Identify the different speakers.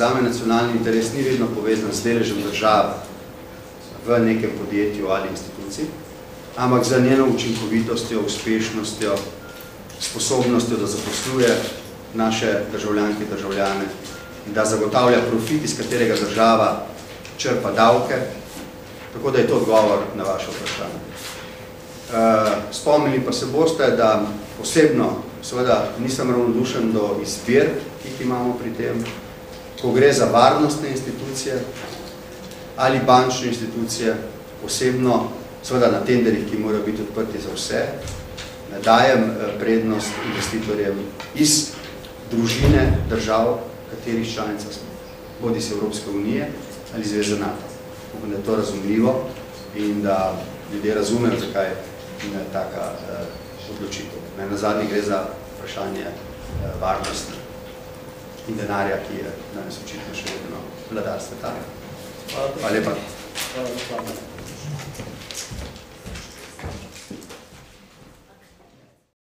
Speaker 1: zame nacionalni interes ni vedno povezan s deležem države v nekem podjetju ali instituciji, ampak za njeno učinkovitostjo, uspešnostjo, sposobnostjo, da zaposluje naše državljanke in državljane in da zagotavlja profit, iz katerega država črpa davke, tako da je to odgovor na vaše vprašanje. Uh, spomnili pa se boste, da osebno seveda nisem ravnodušen do izbir, ki jih imamo pri tem, ko gre za varnostne institucije ali bančne institucije, osebno seveda na tenderih, ki morajo biti odprti za vse, dajem eh, prednost investitorjem iz družine držav, katerih članica smo, bodi se Evropske unije ali Zveze NATO. Upam, da je to razumljivo in da ljudje razumejo, zakaj je taka eh, odločitev. Na zadnji gre za vprašanje eh, varnosti in denarja, ki je danes očitno še vedno vladar sveta. Hvala lepa. Hvala lepa.